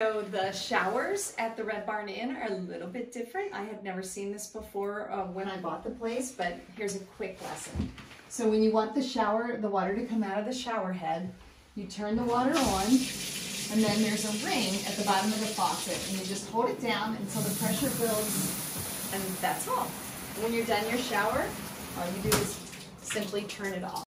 So the showers at the Red Barn Inn are a little bit different. I have never seen this before uh, when I bought the place, but here's a quick lesson. So when you want the shower, the water to come out of the shower head, you turn the water on, and then there's a ring at the bottom of the faucet, and you just hold it down until the pressure builds, and that's all. When you're done your shower, all you do is simply turn it off.